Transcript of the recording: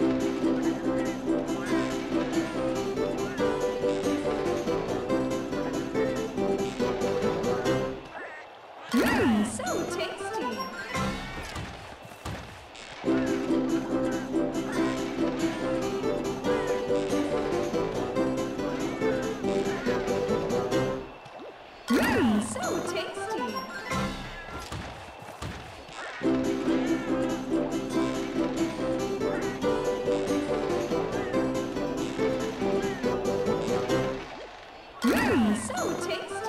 Mmm, so tasty.